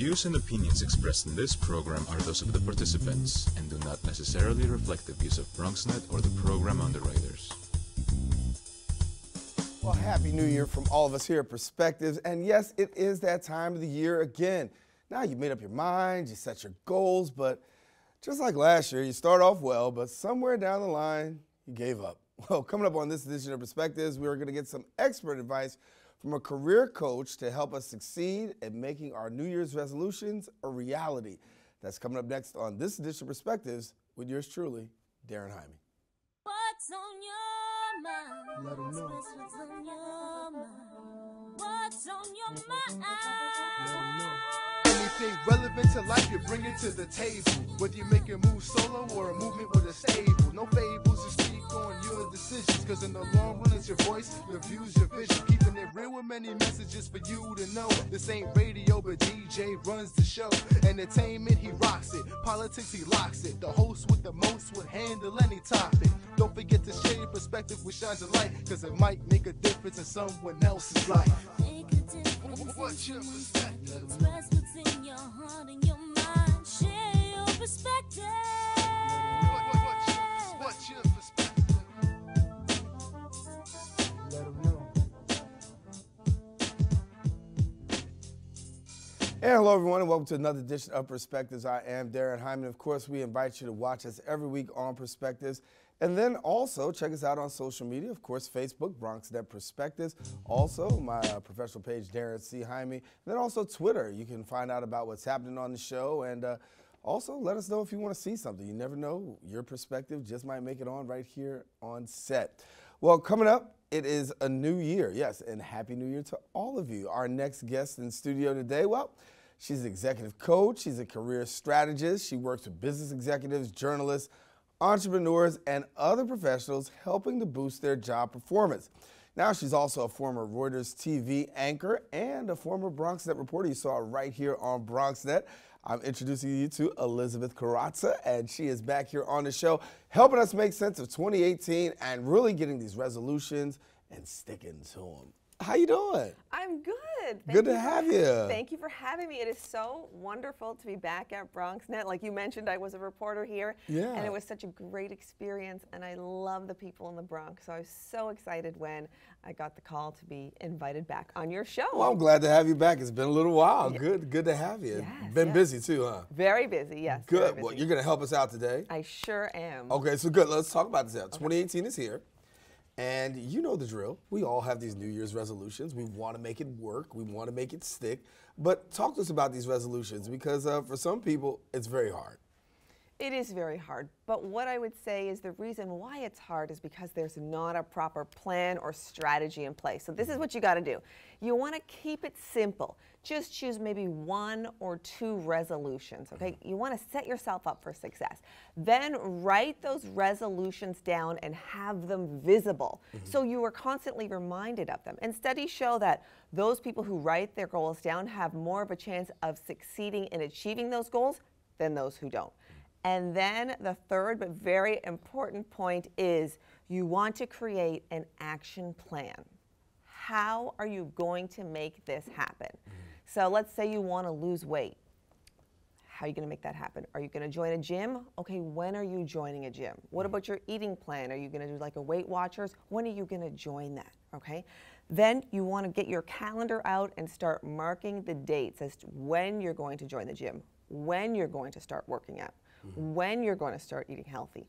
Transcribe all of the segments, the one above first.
views and opinions expressed in this program are those of the participants and do not necessarily reflect the views of BronxNet or the program underwriters. Well, Happy New Year from all of us here at Perspectives. And yes, it is that time of the year again. Now you've made up your mind, you set your goals, but just like last year, you start off well, but somewhere down the line, you gave up. Well, coming up on this edition of Perspectives, we are going to get some expert advice from a career coach to help us succeed at making our New Year's resolutions a reality. That's coming up next on this edition of Perspectives with yours truly, Daren Jaime. What's on your mind? Let 'em know. What's on your mind. What's on your mind? Anything relevant to life, you bring it to the table. Whether you make a move solo or a movement with a stable. No fables, speak on your decisions. Cause in the long run, it's your voice, your views, your vision. Keeping it real with many messages for you to know. This ain't radio, but DJ runs the show. Entertainment, he rocks it. Politics, he locks it. The host with the most would handle any topic. Don't forget to share your perspective with shines of light. Cause it might make a difference in someone else's life. Make a difference. What's your perspective? Express what's in your heart and your mind. Share your perspective. And hello, everyone, and welcome to another edition of Perspectives. I am Daren Jaime. Of course, we invite you to watch us every week on Perspectives. And then also check us out on social media. Of course, Facebook, Bronx BronxNet Perspectives. Also, my uh, professional page, Daren C. Jaime. And then also Twitter. You can find out about what's happening on the show. And uh, also let us know if you want to see something. You never know. Your perspective just might make it on right here on set. Well, coming up, it is a new year. Yes, and Happy New Year to all of you. Our next guest in studio today, well, she's an executive coach, she's a career strategist, she works with business executives, journalists, entrepreneurs, and other professionals helping to boost their job performance. Now, she's also a former Reuters TV anchor and a former BronxNet reporter. You saw right here on BronxNet. I'm introducing you to Elizabeth Koraca, and she is back here on the show, helping us make sense of 2018 and really getting these resolutions and sticking to them. How you doing? I'm good. Thank Good to have you. Thank you for having me. It is so wonderful to be back at BronxNet. Like you mentioned, I was a reporter here. Yeah. And it was such a great experience, and I love the people in the Bronx. So I was so excited when I got the call to be invited back on your show. Well, I'm glad to have you back. It's been a little while. Good, good to have you. Yes, Been yes. busy too, huh? Very busy, yes. Good. Well, you're gonna help us out today. I sure am. Okay, so good. Let's talk about this now. 2018 is here. And you know the drill. We all have these New Year's resolutions. We want to make it work. We want to make it stick. But talk to us about these resolutions because uh, for some people, it's very hard. It is very hard, but what I would say is the reason why it's hard is because there's not a proper plan or strategy in place. So this is mm-hmm. what you got to do. You want to keep it simple. Just choose maybe one or two resolutions, okay? Mm-hmm. You want to set yourself up for success. Then write those resolutions down and have them visible mm-hmm. so you are constantly reminded of them. And studies show that those people who write their goals down have more of a chance of succeeding in achieving those goals than those who don't. And then the third but very important point is you want to create an action plan. How are you going to make this happen? Mm. So let's say you want to lose weight. How are you going to make that happen? Are you going to join a gym? Okay, when are you joining a gym? What mm. about your eating plan? Are you going to do like a Weight Watchers? When are you going to join that? Okay. Then you want to get your calendar out and start marking the dates as to when you're going to join the gym, when you're going to start working out, when you're going to start eating healthy.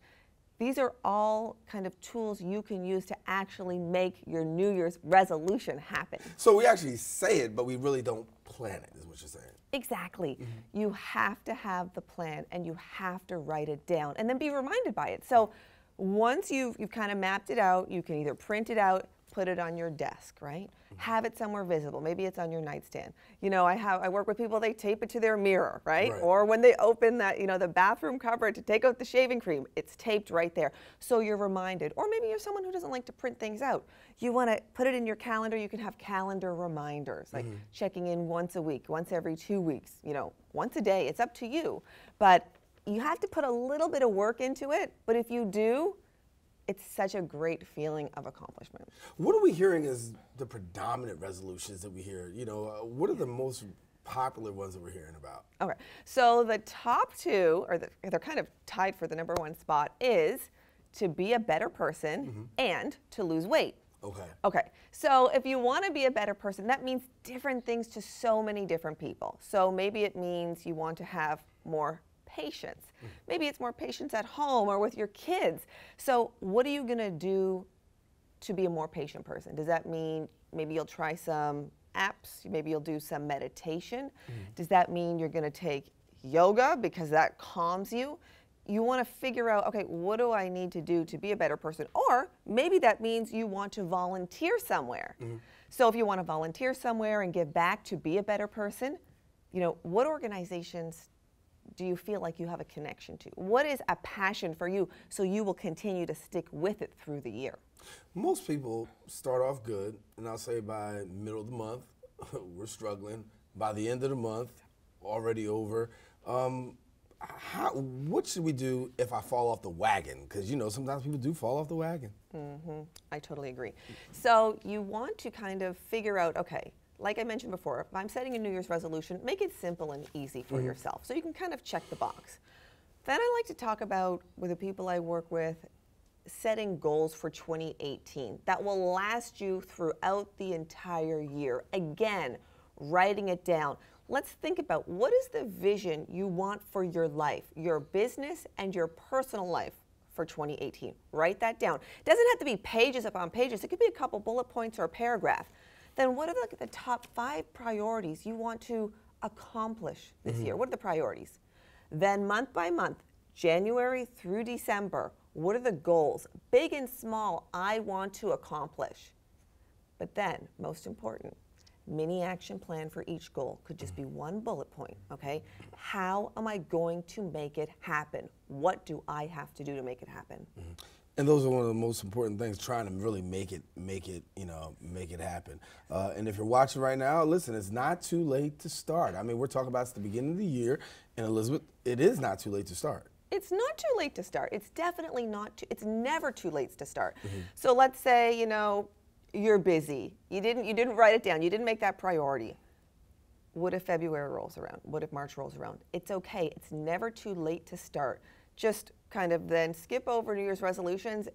These are all kind of tools you can use to actually make your New Year's resolution happen. So we actually say it, but we really don't plan it, is what you're saying. Exactly. Mm-hmm. You have to have the plan and you have to write it down and then be reminded by it. So once you've, you've kind of mapped it out, you can either print it out, put it on your desk, right? Have it somewhere visible. Maybe it's on your nightstand. You know, I have I work with people they tape it to their mirror, right? Right. Or when they open that, you know, the bathroom cupboard to take out the shaving cream, it's taped right there. So you're reminded. Or maybe you're someone who doesn't like to print things out. You want to put it in your calendar, you can have calendar reminders, like mm-hmm. checking in once a week, once every 2 weeks, you know, once a day. It's up to you. But you have to put a little bit of work into it, but if you do, it's such a great feeling of accomplishment. What are we hearing as the predominant resolutions that we hear? You know, uh, what are the most popular ones that we're hearing about? Okay, so the top two, or the, they're kind of tied for the number one spot, is to be a better person and to lose weight. Okay. Okay, so if you want to be a better person, that means different things to so many different people. So maybe it means you want to have more patience. Maybe it's more patience at home or with your kids. So, what are you going to do to be a more patient person? Does that mean maybe you'll try some apps? Maybe you'll do some meditation? Mm-hmm. Does that mean you're going to take yoga because that calms you? You want to figure out, okay, what do I need to do to be a better person? Or maybe that means you want to volunteer somewhere. Mm-hmm. So if you want to volunteer somewhere and give back to be a better person, you know, what organizations do you feel like you have a connection to? What is a passion for you so you will continue to stick with it through the year? Most people start off good, and I'll say by middle of the month, we're struggling. By the end of the month, already over. Um, how, what should we do if I fall off the wagon? Because you know sometimes people do fall off the wagon. Mm -hmm. I totally agree. So you want to kind of figure out, okay, like I mentioned before, if I'm setting a New Year's resolution, make it simple and easy for mm-hmm. yourself. So you can kind of check the box. Then I like to talk about with the people I work with setting goals for 2018 that will last you throughout the entire year. Again, writing it down. Let's think about what is the vision you want for your life, your business, and your personal life for 2018. Write that down. It doesn't have to be pages upon pages, it could be a couple bullet points or a paragraph. Then, what are the, the top five priorities you want to accomplish this mm-hmm. year? What are the priorities? Then, month by month, January through December, what are the goals, big and small, I want to accomplish? But then, most important, mini action plan for each goal could just be one bullet point, okay? How am I going to make it happen? What do I have to do to make it happen? Mm-hmm. And those are one of the most important things, trying to really make it, make it, you know, make it happen. Uh, and if you're watching right now, listen, it's not too late to start. I mean, we're talking about it's the beginning of the year, and Elizabeth, it is not too late to start. It's not too late to start. It's definitely not too, it's never too late to start. So let's say, you know, you're busy. You didn't you didn't write it down. You didn't make that priority. What if February rolls around? What if March rolls around? It's okay. It's never too late to start. Just kind of then skip over New Year's resolutions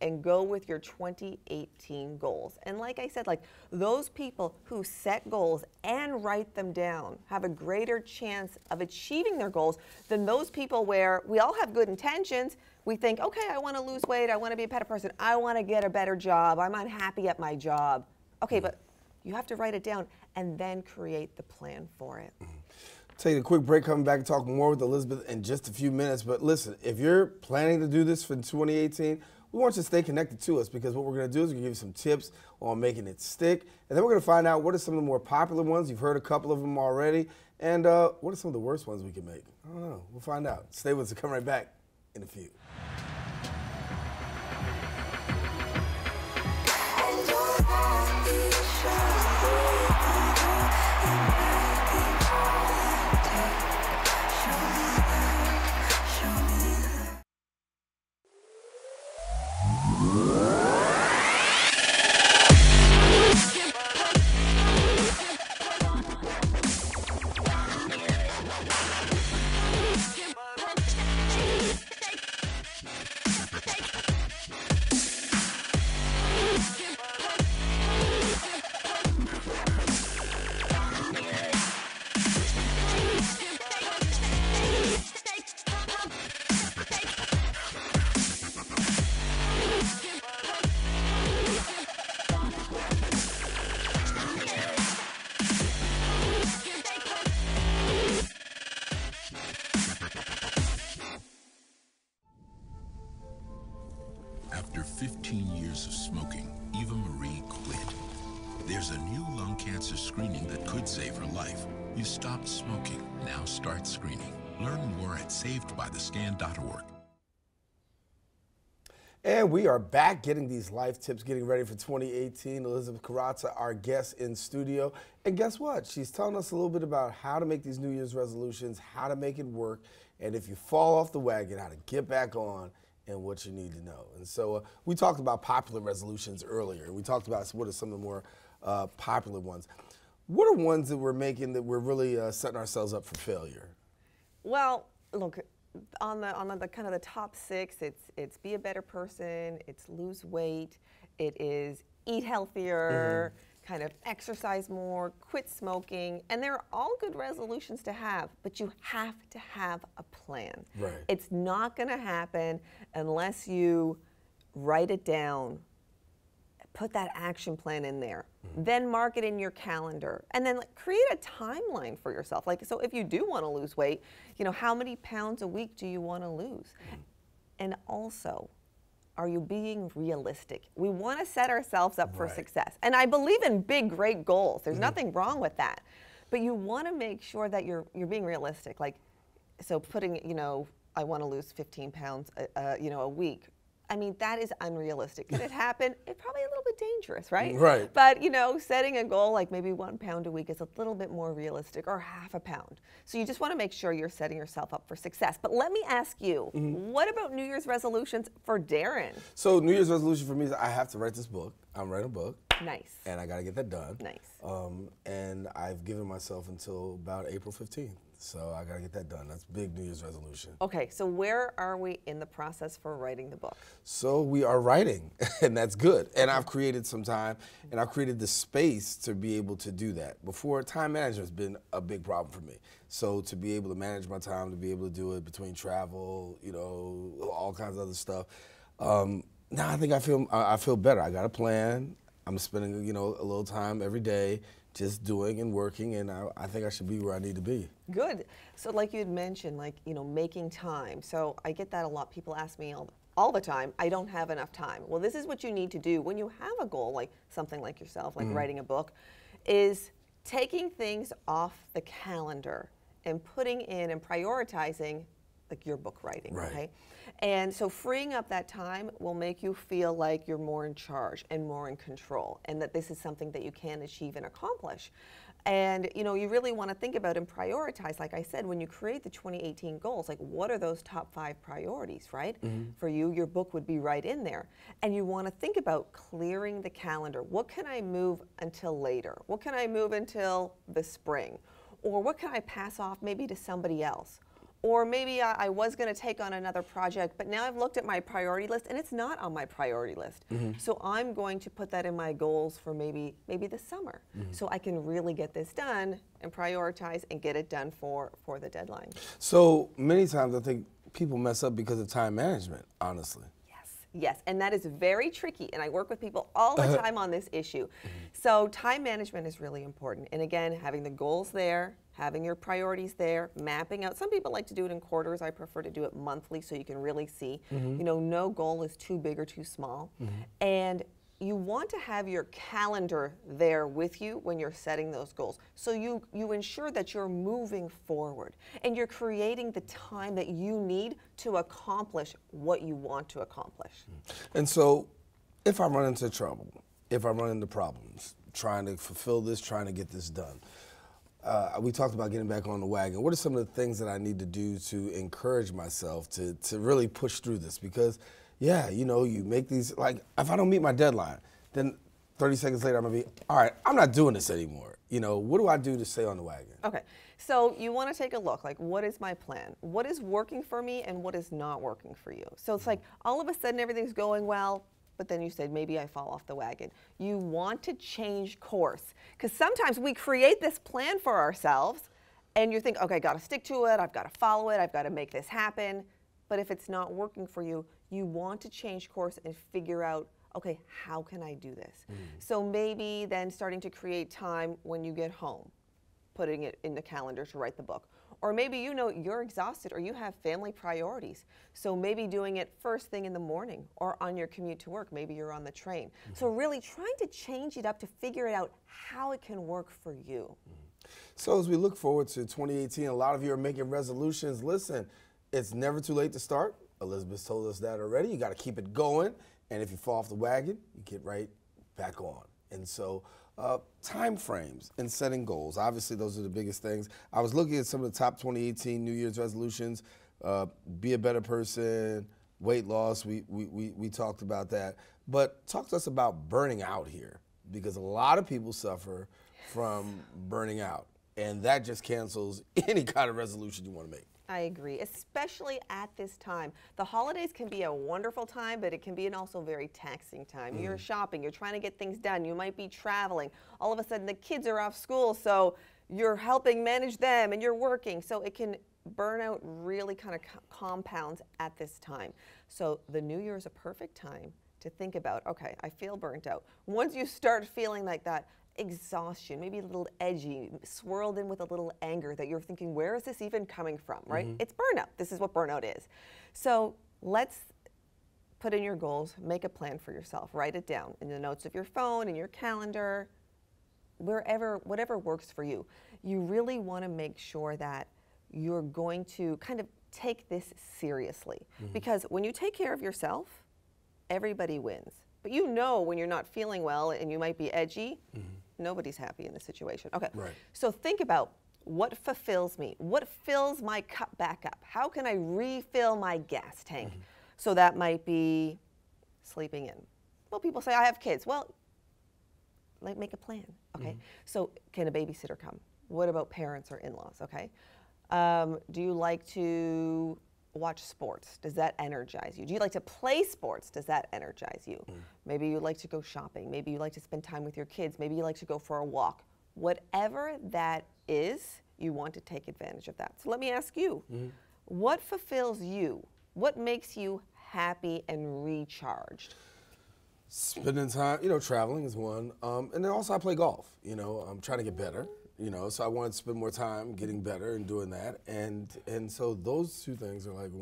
and go with your 2018 goals. And like I said, like those people who set goals and write them down have a greater chance of achieving their goals than those people where we all have good intentions. We think, okay, I want to lose weight, I want to be a better person, I want to get a better job, I'm unhappy at my job. Okay, but you have to write it down and then create the plan for it. Mm-hmm. Take a quick break, coming back and talk more with Elizabeth in just a few minutes. But listen, if you're planning to do this for 2018, we want you to stay connected to us because what we're going to do is we're going to give you some tips on making it stick. And then we're going to find out what are some of the more popular ones. You've heard a couple of them already. And uh, what are some of the worst ones we can make? I don't know. We'll find out. Stay with us. Come right back in a few. We are back getting these life tips, getting ready for 2018. Elizabeth Koraca, our guest in studio. And guess what? She's telling us a little bit about how to make these New Year's resolutions, how to make it work, and if you fall off the wagon, how to get back on and what you need to know. And so uh, we talked about popular resolutions earlier. We talked about what are some of the more uh, popular ones. What are ones that we're making that we're really uh, setting ourselves up for failure? Well, look, on the on the kind of the top six, it's it's be a better person, it's lose weight, it is eat healthier, mm-hmm. kind of exercise more, quit smoking, and they're all good resolutions to have, but you have to have a plan. Right. It's not going to happen unless you write it down, put that action plan in there. Then mark it in your calendar. And then like, create a timeline for yourself. Like so if you do want to lose weight you know how many pounds a week do you want to lose? And also are you being realistic? We want to set ourselves up for Right. success. And i believe in big great goals. There's nothing wrong with that. But you want to make sure that you're you're being realistic. Like so putting you know i want to lose 15 pounds uh, uh, you know a week i mean that is unrealistic could it happen it's probably a little bit dangerous right Right. but you know setting a goal like maybe one pound a week is a little bit more realistic or half a pound so you just want to make sure you're setting yourself up for success but let me ask you what about new year's resolutions for daren So New Year's resolution for me is I have to write this book. I'm writing a book, nice and I got to get that done. Nice. Um, and I've given myself until about April 15th. So I got to get that done. That's big New Year's resolution. okay so where are we in the process for writing the book So we are writing, and that's good. And I've created some time, and I've created the space to be able to do that. Before, time management has been a big problem for me. So to be able to manage my time, to be able to do it between travel, you know, all kinds of other stuff. Um, now I think I feel I I feel better. I got a plan. I'm spending you know a little time every day just doing and working, and I, I think I should be where I need to be. Good. So, like you had mentioned, like you know, making time. So I get that a lot. People ask me all all the time, "I don't have enough time." Well, this is what you need to do when you have a goal, like something like yourself, like mm-hmm. writing a book, is taking things off the calendar and putting in and prioritizing, like your book writing. Right. Okay. And so freeing up that time will make you feel like you're more in charge and more in control and that this is something that you can achieve and accomplish. And you know, you really want to think about and prioritize like I said when you create the 2018 goals, like what are those top 5 priorities, right? Mm-hmm. For you, your book would be right in there. And you want to think about clearing the calendar. What can I move until later? What can I move until the spring? Or what can I pass off maybe to somebody else? Or maybe I, I was going to take on another project, but now I've looked at my priority list and it's not on my priority list. Mm-hmm. So I'm going to put that in my goals for maybe maybe the summer, mm-hmm. so I can really get this done and prioritize and get it done for for the deadline. So many times I think people mess up because of time management. Honestly. Yes, yes, and that is very tricky. And I work with people all the uh-huh. time on this issue. Mm-hmm. So, time management is really important. And again, having the goals there, having your priorities there, mapping out. Some people like to do it in quarters. I prefer to do it monthly so you can really see. Mm-hmm. You know, no goal is too big or too small. Mm-hmm. And you want to have your calendar there with you when you're setting those goals. So you you ensure that you're moving forward and you're creating the time that you need to accomplish what you want to accomplish. Mm-hmm. And so, if I run into trouble, if I run into problems, trying to fulfill this, trying to get this done, uh, we talked about getting back on the wagon. What are some of the things that I need to do to encourage myself to, to really push through this? Because, yeah, you know, you make these, like, if I don't meet my deadline, then 30 seconds later, I'm gonna be, all right, I'm not doing this anymore. You know, what do I do to stay on the wagon? Okay, so you want to take a look like, what is my plan? What is working for me and what is not working for you? So it's like all of a sudden everything's going well, but then you said, maybe I fall off the wagon. You want to change course because sometimes we create this plan for ourselves and you think, okay, I got to stick to it, I've got to follow it, I've got to make this happen. But if it's not working for you, you want to change course and figure out okay, how can I do this? Mm. So maybe then starting to create time when you get home putting it in the calendar to write the book. Or maybe you know you're exhausted or you have family priorities. So maybe doing it first thing in the morning or on your commute to work. Maybe you're on the train. So mm-hmm. really trying to change it up to figure out how it can work for you. Mm-hmm. So as we look forward to 2018, a lot of you are making resolutions. Listen, it's never too late to start. Elizabeth told us that already. You got to keep it going, and if you fall off the wagon, you get right back on. And so, uh, time frames and setting goals. Obviously, those are the biggest things. I was looking at some of the top 2018 New Year's resolutions. Uh, be a better person, weight loss. We, we, we, we talked about that. But talk to us about burning out here, because a lot of people suffer from burning out. And that just cancels any kind of resolution you want to make. I agree, especially at this time. The holidays can be a wonderful time, but it can be an also very taxing time. You're mm. shopping, you're trying to get things done, you might be traveling. All of a sudden, the kids are off school, so you're helping manage them and you're working. So it can burnout really kind of co- compounds at this time. So the new year is a perfect time to think about okay, I feel burnt out. Once you start feeling like that, exhaustion, maybe a little edgy, swirled in with a little anger that you're thinking, where is this even coming from, right? Mm-hmm. It's burnout. This is what burnout is. So let's put in your goals, make a plan for yourself, write it down in the notes of your phone, in your calendar, wherever, whatever works for you. You really want to make sure that you're going to kind of take this seriously. Mm-hmm. Because when you take care of yourself, everybody wins. But you know when you're not feeling well and you might be edgy, mm-hmm. Nobody's happy in the situation. Okay. Right. So think about what fulfills me? What fills my cup back up? How can I refill my gas tank? So that might be sleeping in. Well, people say, I have kids. Well, like make a plan okay so can a babysitter come what about parents or in-laws okay um, do you like to watch sports. Does that energize you? Do you like to play sports? Does that energize you? Maybe you like to go shopping. Maybe you like to spend time with your kids. Maybe you like to go for a walk. Whatever that is you want to take advantage of that. So let me ask you what fulfills you? What makes you happy and recharged? Spending time, you know, traveling is one. Um, and then also I play golf. You know, I'm trying to get better. You know, so I want to spend more time getting better and doing that. And and so those two things are like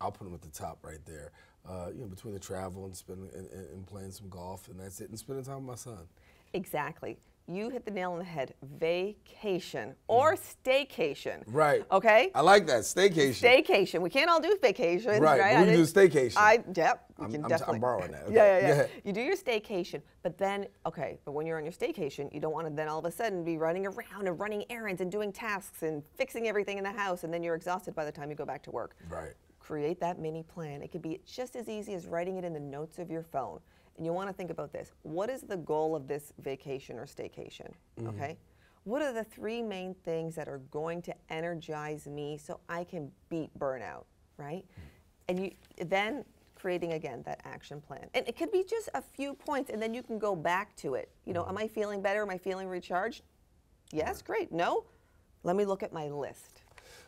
I'll put them at the top right there. Uh, you know, between the travel and spending and, and playing some golf, and that's it. And spending time with my son. Exactly. You hit the nail on the head. Vacation mm. or staycation. Right. Okay? I like that staycation. Staycation. We can't all do vacations, Right, right? we can do staycation. I yep. We I'm- can I'm- I'm definitely. borrowing that. Yeah, Okay, yeah, go yeah. ahead. You do your staycation, but then okay, but when you're on your staycation, you don't want to then all of a sudden be running around and running errands and doing tasks and fixing everything in the house, and then you're exhausted by the time you go back to work. Right. Create that mini plan. It could be just as easy as writing it in the notes of your phone. And you want to think about this. What is the goal of this vacation or staycation? Mm-hmm. Okay? What are the three main things that are going to energize me so I can beat burnout, right? Mm. And you then creating again that action plan. And it could be just a few points and then you can go back to it. You know, mm-hmm. am I feeling better? Am I feeling recharged? Yes, great. No? Let me look at my list.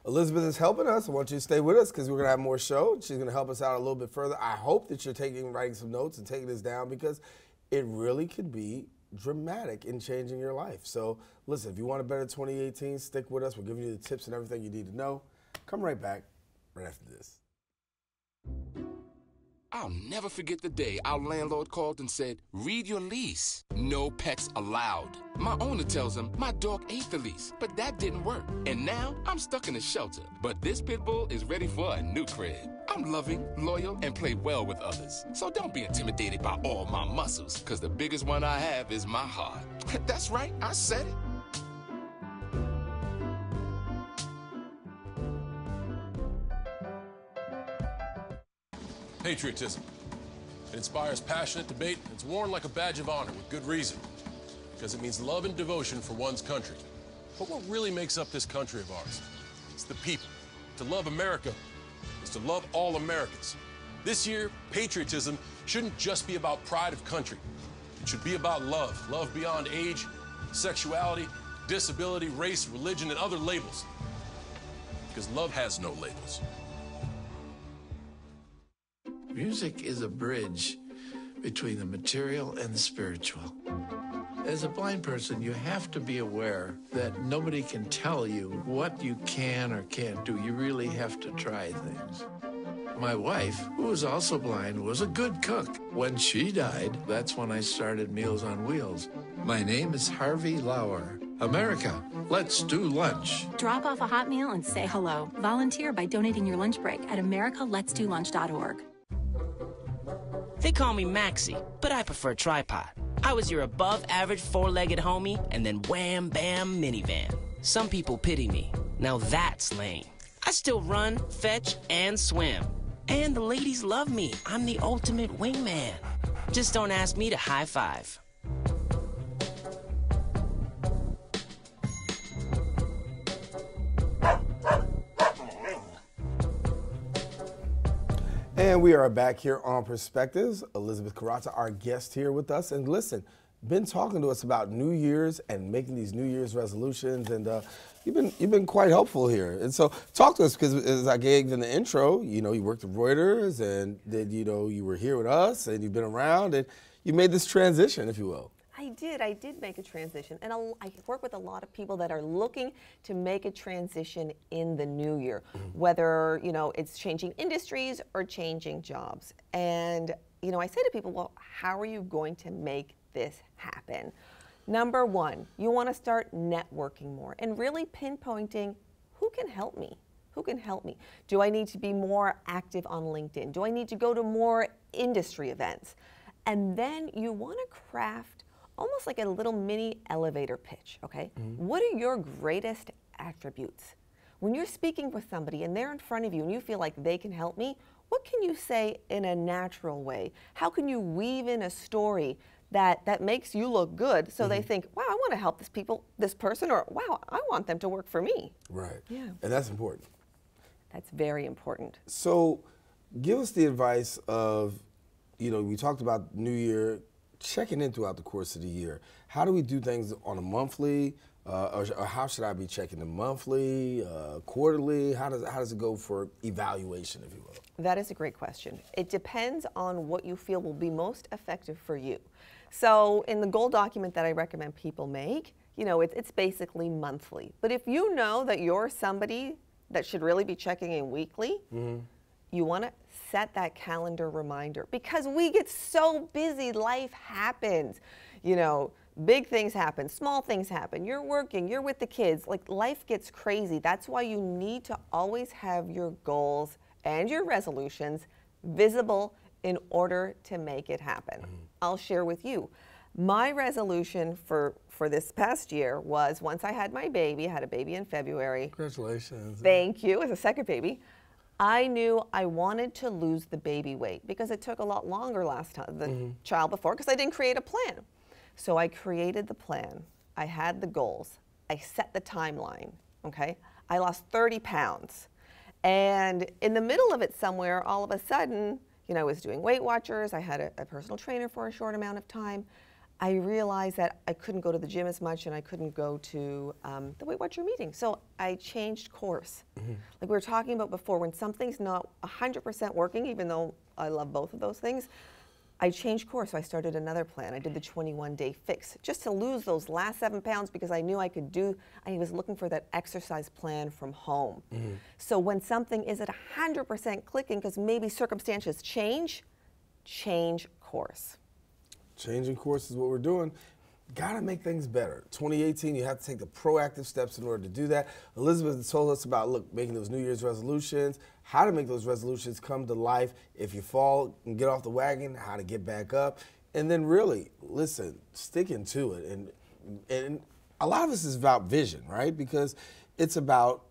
Elizabeth is helping us. I want you to stay with us because we're going to have more show. She's going to help us out a little bit further. I hope that you're taking, writing some notes and taking this down because it really could be dramatic in changing your life. So, listen, if you want a better 2018, stick with us. We're giving you the tips and everything you need to know. Come right back right after this. I'll never forget the day our landlord called and said, Read your lease. No pets allowed. My owner tells him my dog ate the lease, but that didn't work. And now I'm stuck in a shelter. But this pit bull is ready for a new crib. I'm loving, loyal, and play well with others. So don't be intimidated by all my muscles, because the biggest one I have is my heart. That's right, I said it. Patriotism. It inspires passionate debate. and It's worn like a badge of honor with good reason. Because it means love and devotion for one's country. But what really makes up this country of ours? It's the people. To love America is to love all Americans. This year, patriotism shouldn't just be about pride of country. It should be about love. Love beyond age, sexuality, disability, race, religion, and other labels. Because love has no labels. Music is a bridge between the material and the spiritual. As a blind person, you have to be aware that nobody can tell you what you can or can't do. You really have to try things. My wife, who was also blind, was a good cook. When she died, that's when I started Meals on Wheels. My name is Harvey Lauer. America, let's do lunch. Drop off a hot meal and say hello. Volunteer by donating your lunch break at americaletsdolunch.org. They call me Maxie, but I prefer tripod. I was your above average four legged homie and then wham bam minivan. Some people pity me. Now that's lame. I still run, fetch, and swim. And the ladies love me. I'm the ultimate wingman. Just don't ask me to high five. And we are back here on Perspectives. Elizabeth Koraca, our guest here with us. And listen, been talking to us about New Year's and making these New Year's resolutions, and uh, you've been you've been quite helpful here. And so, talk to us because as I gave in the intro, you know, you worked at Reuters, and then you know you were here with us, and you've been around, and you made this transition, if you will. I did. I did make a transition, and a- I work with a lot of people that are looking to make a transition in the new year, mm-hmm. whether you know it's changing industries or changing jobs. And you know, I say to people, well, how are you going to make this happen? Number one, you want to start networking more and really pinpointing who can help me. Who can help me? Do I need to be more active on LinkedIn? Do I need to go to more industry events? And then you want to craft almost like a little mini elevator pitch, okay? Mm-hmm. What are your greatest attributes? When you're speaking with somebody and they're in front of you and you feel like they can help me, what can you say in a natural way? How can you weave in a story that, that makes you look good so they mm-hmm. think, wow, I want to help this people, this person, or wow, I want them to work for me. Right. Yeah. And that's important. That's very important. So, give us the advice of, you know, we talked about New Year, checking in throughout the course of the year. How do we do things on a monthly, uh, or, or how should I be checking them monthly, uh, quarterly? How does how does it go for evaluation, if you will? That is a great question. It depends on what you feel will be most effective for you. So, in the goal document that I recommend people make, you know, it's, it's basically monthly. But if you know that you're somebody that should really be checking in weekly, you want to set that calendar reminder because we get so busy, life happens. You know, big things happen, small things happen. You're working, you're with the kids. Like life gets crazy. That's why you need to always have your goals and your resolutions visible in order to make it happen. Mm-hmm. I'll share with you. My resolution for for this past year was once I had my baby, I had a baby in February. Congratulations. Thank you. As a second baby, I knew I wanted to lose the baby weight because it took a lot longer last time, the mm-hmm. child before, because I didn't create a plan. So I created the plan. I had the goals. I set the timeline. Okay. I lost 30 pounds. And in the middle of it, somewhere, all of a sudden, you know, I was doing Weight Watchers. I had a, a personal trainer for a short amount of time. I realized that I couldn't go to the gym as much and I couldn't go to um, the Weight Watcher meeting. So I changed course. Like we were talking about before, when something's not 100% working, even though I love both of those things, I changed course. So I started another plan. I did the 21 day fix just to lose those last seven pounds because I knew I could do, I was looking for that exercise plan from home. So when something is at 100% clicking, because maybe circumstances change, change course. Changing course is what we're doing. Got to make things better. 2018, you have to take the proactive steps in order to do that. Elizabeth told us about look making those New Year's resolutions, how to make those resolutions come to life. If you fall and get off the wagon, how to get back up, and then really listen, sticking to it. And and a lot of this is about vision, right? Because it's about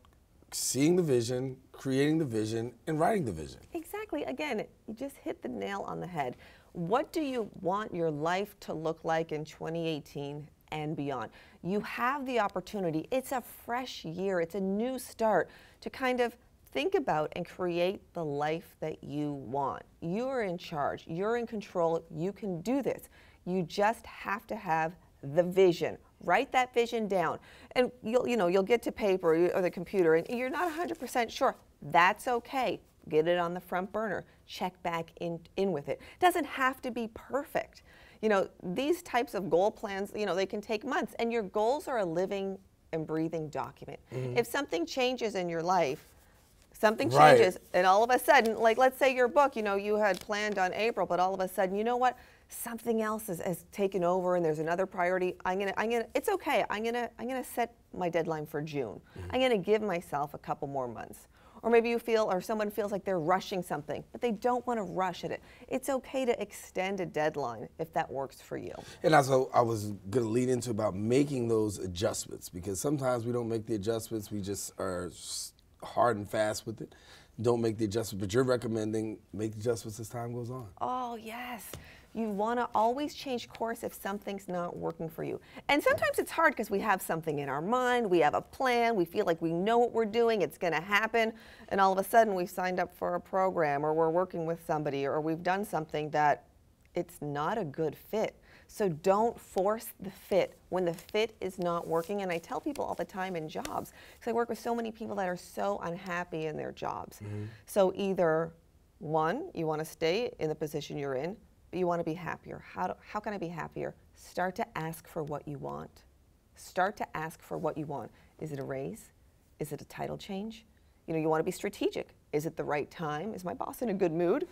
seeing the vision, creating the vision, and writing the vision. Exactly. Again, you just hit the nail on the head. What do you want your life to look like in 2018 and beyond? You have the opportunity. It's a fresh year, it's a new start to kind of think about and create the life that you want. You're in charge, you're in control, you can do this. You just have to have the vision. Write that vision down. And you'll you know, you'll get to paper or or the computer and you're not 100% sure. That's okay. Get it on the front burner. Check back in in with it. Doesn't have to be perfect. You know, these types of goal plans, you know, they can take months and your goals are a living and breathing document. Mm-hmm. If something changes in your life, something Right. changes and all of a sudden like let's say your book you know you had planned on april but all of a sudden you know what something else has, has taken over and there's another priority i'm gonna i'm gonna it's okay i'm gonna i'm gonna set my deadline for june mm-hmm. i'm gonna give myself a couple more months or maybe you feel or someone feels like they're rushing something but they don't want to rush at it it's okay to extend a deadline if that works for you And what I was going to lead into about making those adjustments because sometimes we don't make the adjustments. We just are hard and fast with it. Don't make the adjustments, but you're recommending make the adjustments as time goes on. Oh, yes. You want to always change course if something's not working for you. And sometimes it's hard because we have something in our mind, we have a plan, we feel like we know what we're doing, it's going to happen, and all of a sudden we've signed up for a program or we're working with somebody or we've done something that it's not a good fit. So don't force the fit when the fit is not working. And I tell people all the time in jobs, because I work with so many people that are so unhappy in their jobs. Mm-hmm. So either one, you want to stay in the position you're in, you want to be happier. How, do, how can I be happier? Start to ask for what you want. Start to ask for what you want. Is it a raise? Is it a title change? You know, you want to be strategic. Is it the right time? Is my boss in a good mood?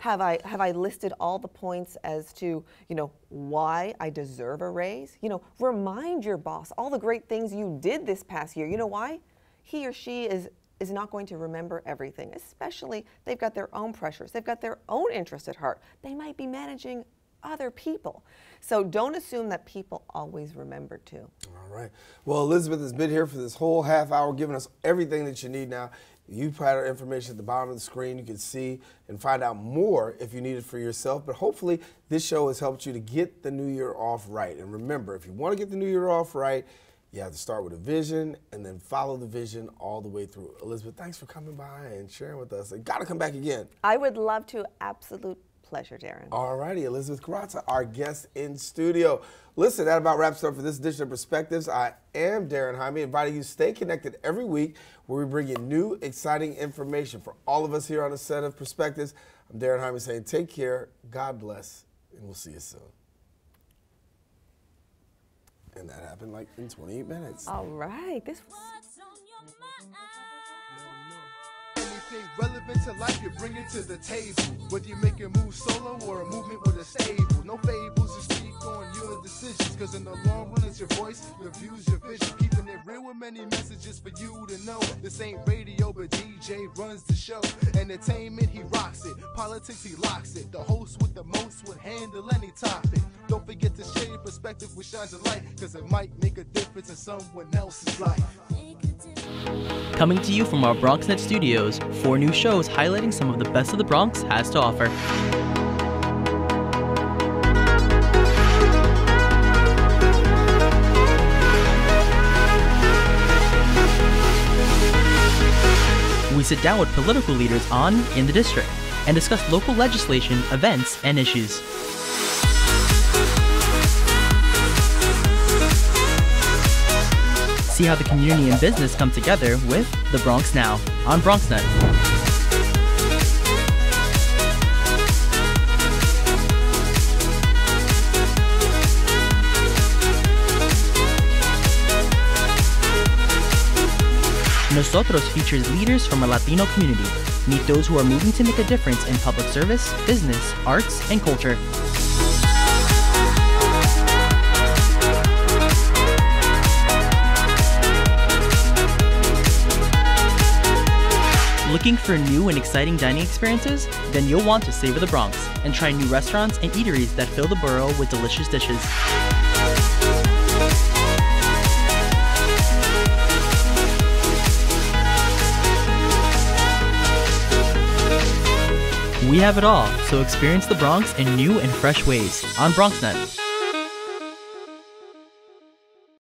Have I have I listed all the points as to, you know, why I deserve a raise? You know, remind your boss all the great things you did this past year. You know why? He or she is is not going to remember everything, especially they've got their own pressures. They've got their own interests at heart. They might be managing other people. So don't assume that people always remember too. All right. Well, Elizabeth has been here for this whole half hour, giving us everything that you need now. You've had our information at the bottom of the screen. You can see and find out more if you need it for yourself. But hopefully, this show has helped you to get the new year off right. And remember, if you want to get the new year off right, you have to start with a vision and then follow the vision all the way through. Elizabeth, thanks for coming by and sharing with us. And got to come back again. I would love to. Absolute pleasure, Daren. All righty, Elizabeth Koraca, our guest in studio. Listen, that about wraps up for this edition of Perspectives. I am Daren Jaime, inviting you to stay connected every week where we bring you new, exciting information for all of us here on the set of Perspectives. I'm Daren Jaime saying take care, God bless, and we'll see you soon. And that happened like in 28 minutes. All right. This Anything relevant to life, you bring it to the table. Whether you make a move solo or a movement with a stable. No fables, you speak on your decisions. Cause in the long run, it's your voice, your views, your vision. Keeping it real with many messages for you to know. This ain't radio, but DJ runs the show. Entertainment, he rocks it. Politics, he locks it. The host with the most would handle any topic. Don't forget to share your perspective with shines of light. Cause it might make a difference in someone else's life. Coming to you from our BronxNet studios, four new shows highlighting some of the best of the Bronx has to offer. We sit down with political leaders on In the District and discuss local legislation, events, and issues. See how the community and business come together with The Bronx Now on BronxNet. Nosotros features leaders from a Latino community. Meet those who are moving to make a difference in public service, business, arts, and culture. Looking for new and exciting dining experiences? Then you'll want to savor the Bronx and try new restaurants and eateries that fill the borough with delicious dishes. We have it all, so experience the Bronx in new and fresh ways on BronxNet.